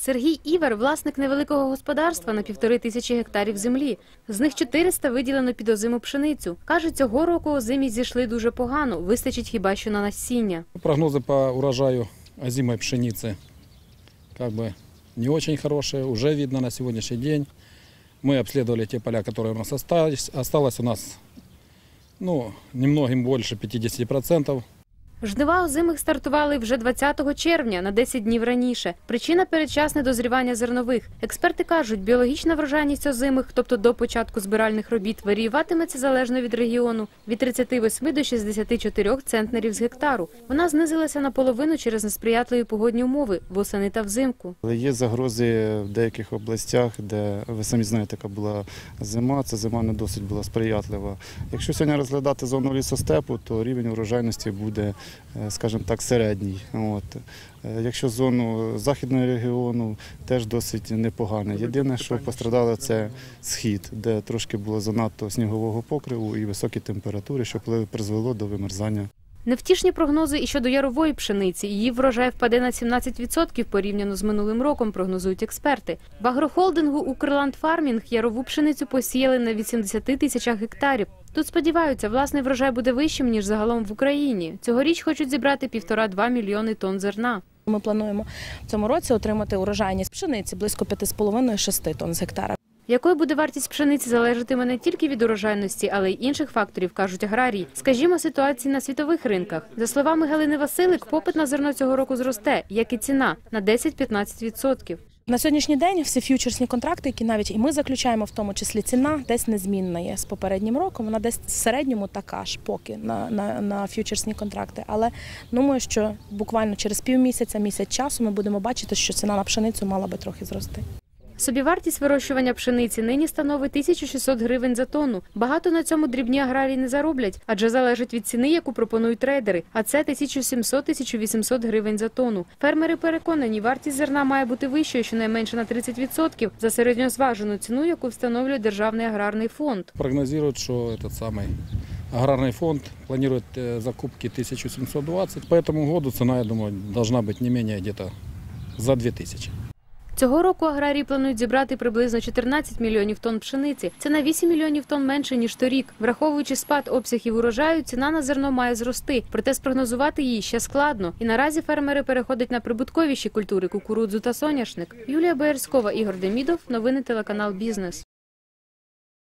Сергій Івер – власник невеликого господарства на півтори тисячі гектарів землі. З них 400 виділено під озиму пшеницю. Каже, цього року озимі зійшли дуже погано, вистачить хіба що на насіння. Прогнозы по урожаю озимой пшеницы как бы не очень хорошие. Уже видно на сегодняшний день. Мы обследовали те поля, которые у нас остались. Осталось у нас ну, немногим больше 50%. Жнива озимих стартували вже 20 червня, на 10 днів раніше. Причина – передчасне дозрівання зернових. Експерти кажуть, біологічна врожайність озимих, тобто до початку збиральних робіт, варіюватиметься залежно від регіону – від 38 до 64 центнерів з гектару. Вона знизилася наполовину через несприятливі погодні умови – восени та взимку. Але є загрози в деяких областях, де ви самі знаєте, яка була зима. Ця зима не досить була сприятлива. Якщо сьогодні розглядати зону лісостепу, то рівень урожайності буде, скажімо так, середній. От. Е, Якщо зону західного регіону, теж досить непогана. Єдине, що пострадало, це схід, де трошки було занадто снігового покриву і високі температури, що призвело до вимерзання Невтішні прогнози і щодо ярової пшениці. Її врожай впаде на 17% порівняно з минулим роком, прогнозують експерти. В агрохолдингу «Укрланд Фармінг» ярову пшеницю посіяли на 80 тисячах гектарів. Тут сподіваються, власний врожай буде вищим, ніж загалом в Україні. Цьогоріч хочуть зібрати півтора-два мільйони тонн зерна. Ми плануємо в цьому році отримати урожайність пшениці близько 5,5-6 тонн з гектара. Якою буде вартість пшениці залежатиме не тільки від урожайності, але й інших факторів, кажуть аграрії. Скажімо, ситуації на світових ринках. За словами Галини Василик, попит на зерно цього року зросте, як і ціна на 10-15%. На сьогоднішній день всі ф'ючерсні контракти, які навіть і ми заключаємо, в тому числі ціна, десь незмінна є з попереднім роком. Вона десь в середньому така ж поки на, на, на ф'ючерсні контракти. Але думаю, що буквально через півмісяця, місяць часу ми будемо бачити, що ціна на пшеницю мала би трохи зрости. Собівартість вирощування пшениці нині становить 1600 гривень за тонну. Багато на цьому дрібні аграрії не зароблять, адже залежить від ціни, яку пропонують трейдери. А це 1700-1800 гривень за тонну. Фермери переконані, вартість зерна має бути вищою щонайменше на 30% за середньозважену ціну, яку встановлює Державний аграрний фонд. Прогнозируют, что этот самый аграрный фонд планирует э, закупки 1720. По этому году цена, я думаю, должна быть не менее где-то за 2000. Цього року аграрії планують зібрати приблизно 14 мільйонів тонн пшениці. Це на 8 мільйонів тонн менше ніж торік. Враховуючи спад обсягів урожаю, ціна на зерно має зрости. Проте спрогнозувати її ще складно. І наразі фермери переходять на прибутковіші культури кукурудзу та соняшник. Юлія Боярськова, Ігор Демідов. Новини телеканал Бізнес.